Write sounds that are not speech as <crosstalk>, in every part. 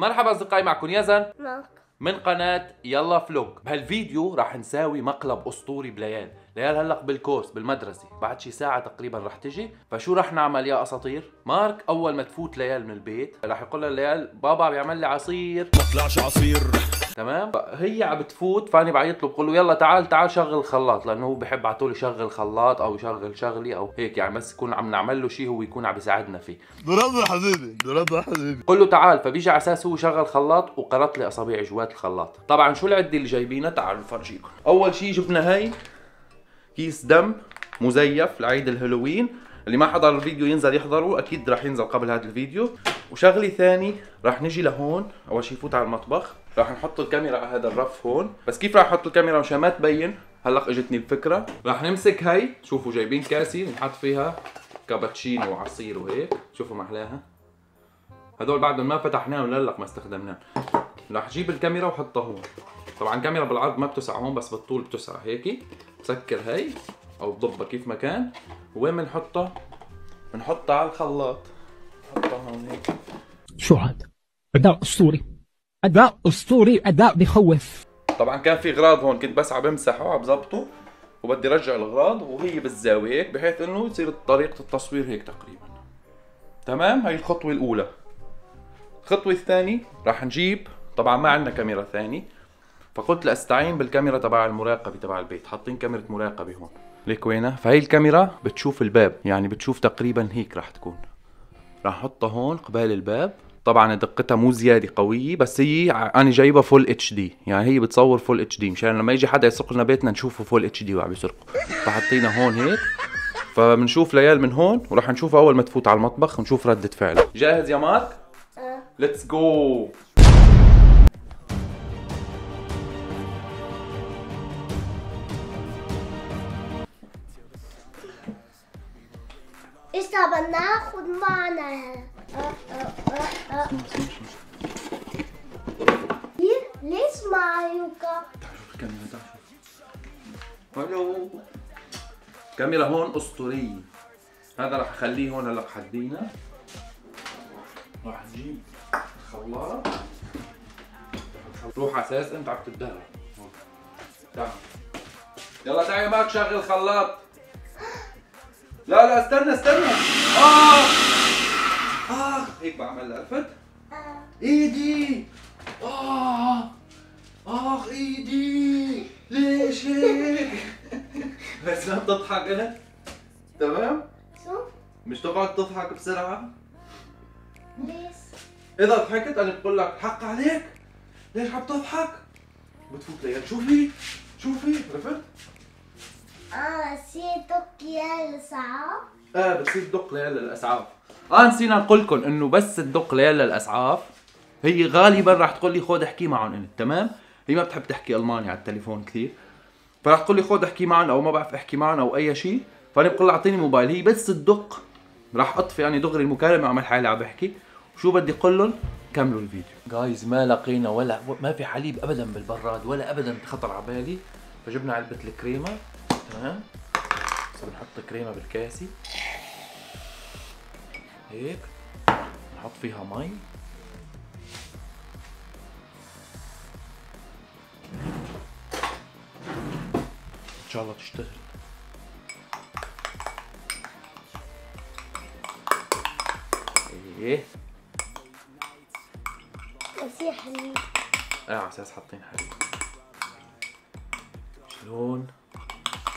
مرحبا أصدقائي معكم يزن من قناة يلا فلوج. بهالفيديو راح نساوي مقلب أسطوري بليال ليال هلق بالكورس بالمدرسة بعد شي ساعة تقريبا راح تجي. فشو راح نعمل يا أساطير؟ مارك أول ما تفوت ليال من البيت راح يقول لها ليال بابا بيعمل لي عصير. طلعش عصير. تمام؟ هي عم بتفوت فاني بعيط له بقول له يلا تعال تعال شغل الخلاط لأنه هو بحب على طول يشغل خلاط أو يشغل شغلي أو هيك يعني بس يكون عم نعمل له شيء هو يكون عم يساعدنا فيه. ضربنا حبيبي ضربنا حبيبي. قل له تعال فبيجي على أساس هو شغل خلاط وقرط لي أصابع جوات الخلاط. طبعا شو العدة اللي جايبينها؟ تعالوا نفرجيكم. أول شيء جبنا هي كيس دم مزيف لعيد الهالوين اللي ما حضر الفيديو ينزل يحضره أكيد راح ينزل قبل هذا الفيديو. وشغلة ثاني راح نجي لهون أول شيء نفوت على المطبخ. راح نحط الكاميرا على هذا الرف هون. بس كيف راح أحط الكاميرا؟ مشان ما تبين. هلا اجتني الفكرة. راح نمسك هي شوفوا جايبين كاسي. نحط فيها كابتشينو وعصير وهيك. شوفوا محلاها. هدول بعدهم ما فتحناهم للق ما استخدمناهم. راح أجيب الكاميرا وحطها هون. طبعا الكاميرا بالعرض ما بتسع هون بس بالطول بتسع. هيك بسكر هي أو بضبها كيف ما كان. وين بنحطها؟ بنحطها على الخلاط. نحطها هون هيك. شو هذا؟ أداء أسطوري. أداء أسطوري أداء بخوف. طبعا كان في غراض هون كنت بس عم بمسحه عم بظبطه وبدي رجع الغراض وهي بالزاوية هيك بحيث إنه يصير طريقة التصوير هيك تقريبا. تمام؟ هاي الخطوة الأولى. الخطوة الثانية راح نجيب طبعا ما عندنا كاميرا ثاني فقلت لأستعين بالكاميرا تبع المراقبة تبع البيت. حاطين كاميرا مراقبة هون. ليك وينها؟ فهي الكاميرا بتشوف الباب يعني بتشوف تقريبا هيك راح تكون. راح أحطها هون قبال الباب. طبعا دقتها مو زيادة قوية بس هي أنا جايبها full HD يعني هي بتصور full HD مشان لما يجي حدا يسرق لنا بيتنا نشوفه full HD وعم يسرقه. فحطينا هون هيك. فبنشوف ليال من هون وراح نشوفها أول ما تفوت على المطبخ ونشوف ردة فعلها جاهز يا مارك؟ آه. let's go إيش طب ناخد معنا آه، آه، آه، آه. ليه- ليش معيوكا الكاميرا تعال شوف كاميرا هون أسطورية. هذا راح أخليه هون هلأ حدينا. راح نجيب خلاط. روح على أساس أنت عم تتدرب. تعال. يلا تعال يا ماك شغل خلاط. لا لا استنى استنى. هيك بعمل لفت آه. إيدي. آه. آخ إيدي. ليش هيك؟ <laughs> بس ما بتضحك أنا تمام؟ شو؟ مش تقعد تضحك بسرعة؟ ليش؟ إذا ضحكت أنا بقول لك حق عليك. ليش عم تضحك؟ بتفوت ليا شوفي. شوفي. عرفت؟ آه سيتك يا الساعة آه بتصير تدق ليال للاسعاف آه نسينا نقول لكم إنه بس تدق ليال للأسعاف. هي غالبا راح تقول لي خذ احكي معهم إنت تمام؟ هي ما بتحب تحكي ألماني على التليفون كثير. فراح تقول لي خذ احكي معهم أو ما بعرف احكي معهم أو أي شيء. فأنا بقول لها أعطيني موبايل. هي بس تدق. راح أطفي يعني دغري المكالمة واعمل حالي عم بحكي. وشو بدي أقول لهم؟ كملوا الفيديو. جايز ما لقينا ولا ما في حليب ابدا بالبراد ولا ابدا خطر على بالي. فجبنا علبة الكريمة تمام؟ بنحط كريمة بالكاسي. هيك نحط فيها مي. إن شاء الله تشتغل إيه. يصير حليب آه على أساس حاطين حليب. شلون؟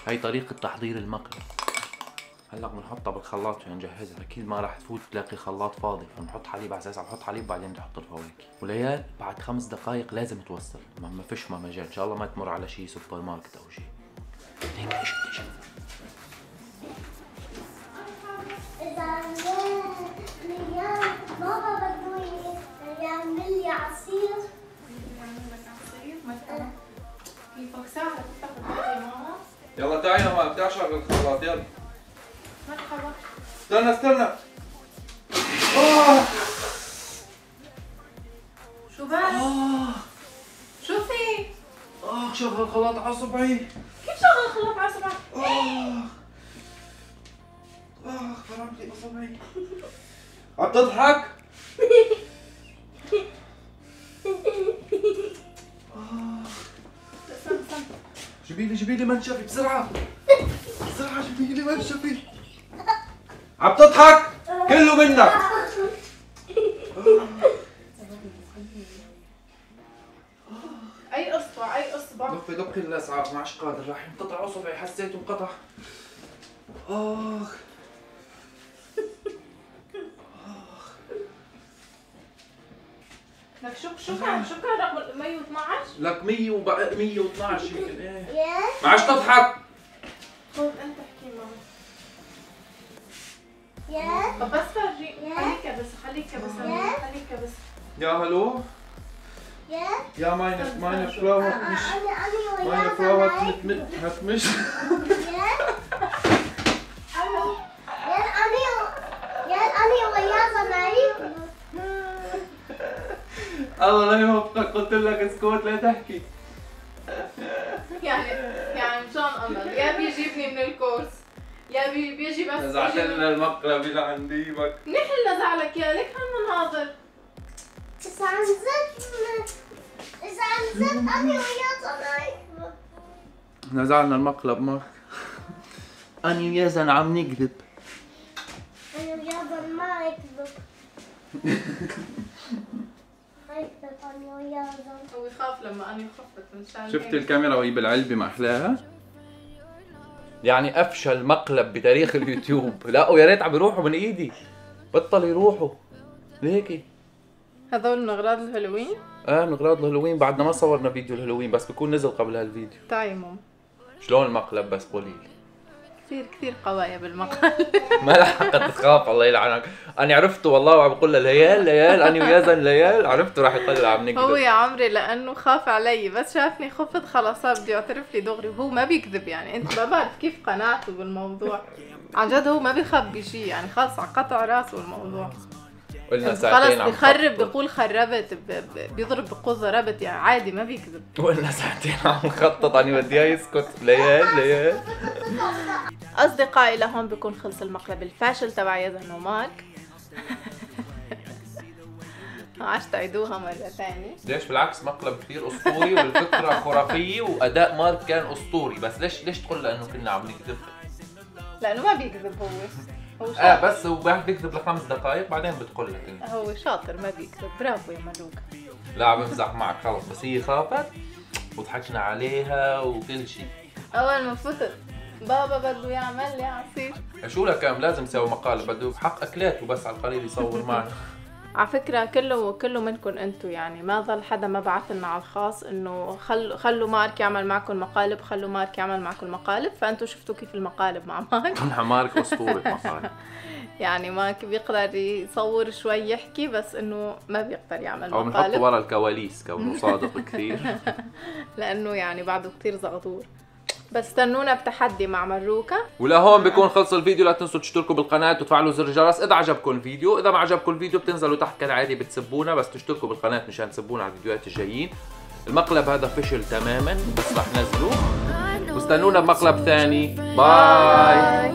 هاي طريقة تحضير المقلب هلأ بنحطها بالخلاط عشان نجهزها. أكيد ما راح تفوت تلاقي خلاط فاضي فبنحط حليب على أساس عم نحط حليب بعدين نحط الفواكه. وليال بعد خمس دقائق لازم توصل. ما ما فيش ما مجال. إن شاء الله ما تمر على شيء سوبر ماركت أو شيء هيك إيش إيش إذا ليان بابا بده يعمل لي عصير. كيفك ساعة. تاخذ هذه ماما يلا تعالي ما بدي اشغل الخلاط. يلا. مرحبا استنى استنى آه. شو بس؟ آه. شو في؟ آه شغل خلاط على صبعي كيف شغل خلاط على صبعك؟ اخ آه, آه، فرمتي لي بصبعي عم تضحك؟ <laughs> آه. جيبي لي جيبي لي منشفي بسرعة بسرعة جيبي لي منشفي عم تضحك كله منك. أي اصبع أي اصبع دقي دقي الاسعاف ما عادش قادر. راح ينقطع اصبعي حسيته انقطع. آخ. لك شو شو كان شو كان رقم 112 لك 100 وبقى 112 يمكن إيه. ما عادش تضحك خذ انت احكي معه طب بس فرجي خليك بس خليك بس خليك بس يا هلو. يا meine meine Frau hat mich Anne, Anne, meine ja, Frau hat mit, mit hat mich. الله لا يوفقك قلت لك اسكت لا تحكي يعني يعني مشان امل يا بيجيبني من الكورس يا بي بيجي بس نزعت لنا المقلب لعندي بك نحن نزعلك يا لك هالمناظر Es anzet. Es anzet, Anne, ويا nein. نزعنا المقلب ما أنا ويزن عم نكذب أنا ويا ما ويا هو يخاف لما أنا خفت مشان شفت. الكاميرا وهي بالعلبة ما أحلاها؟ يعني أفشل مقلب بتاريخ اليوتيوب. لا ويا ريت عم يروحوا من إيدي. بطل يروحوا. ليكي. هذول من أغراض الهالوين؟ آه من أغراض الهالوين. بعدنا ما صورنا فيديو الهالوين بس بكون نزل قبل هالفيديو. تعي ماما شلون المقلب؟ بس قولي لي. كثير كثير قوي المقلب. <laughs> ما لحقت تخاف الله يلعنك. أنا عرفته والله وعم بقول لها ليال ليال أنا ويزن ليال. عرفته راح يطلع عم هو يا عمري لأنه خاف علي بس شافني خفت خلاص بده يعترف لي دغري وهو ما بيكذب يعني. أنت ما بعرف كيف قناعته بالموضوع. عن جد هو ما بيخبي شيء يعني خلص على قطع راسه الموضوع. قلنا خلص ساعتين عم بيخرب. بيقول خربت ب- ب- بيضرب بقوز ضربت يعني عادي ما بيكذب قلنا ساعتين عم نخطط اني بدي إياه يسكت. ليال ليال أصدقائي لهون بكون خلص المقلب الفاشل تبع يزن ومارك. <laughs> ما عادش تعيدوها مرة ثانية. ليش بالعكس مقلب كثير أسطوري والفكرة خرافية وأداء مارك كان أسطوري. بس ليش ليش تقول لأنه كنا عم نكذب؟ لأنه ما بيكذب هو. هو آه بس هو بعد بيكذب لخمس دقائق بعدين بتقول لك انت هو شاطر ما بيكذب. برافو يا ملوك. لا عم بمزح معك خلص بس هي خافت وضحكنا عليها وكل شيء أول ما فتت بابا بده يعمل لي عصير. شو لك لازم يسوي مقالب بده حق أكلات وبس على القليل يصور معنا <laughs> على فكرة كله كله منكم أنتم يعني. ما ظل حدا ما بعث لنا على الخاص إنه خلوا خلوا مارك يعمل معكم مقالب خلوا مارك يعمل معكم مقالب. فانتم شفتوا كيف المقالب مع مارك. مارك اسطوري <laughs> مقالب. يعني مارك بيقدر يصور شوي يحكي بس إنه ما بيقدر يعمل أو بنحطه مقالب. ورا الكواليس كونه صادق كثير. <laughs> لأنه يعني بعده كتير زغطور. بس استنونا بتحدي مع مروكة ولهون بيكون خلص الفيديو لا تنسوا تشتركوا بالقناة وتفعلوا زر الجرس إذا عجبكم الفيديو، إذا ما عجبكم الفيديو بتنزلوا تحت كالعادة بتسبونا بس تشتركوا بالقناة مشان تسبونا على الفيديوهات الجايين. المقلب هذا فشل تماما بس رح نزله واستنونا بمقلب ثاني. باي.